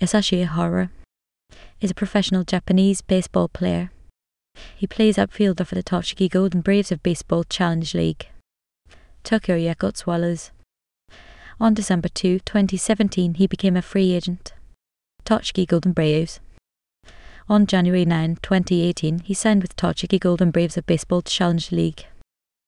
Yasushi Iihara is a professional Japanese baseball player. He plays outfielder for the Tochigi Golden Braves of Baseball Challenge League. Tokyo Yakult Swallows. On December 2, 2017, he became a free agent. Tochigi Golden Braves. On January 9, 2018, he signed with Tochigi Golden Braves of Baseball Challenge League.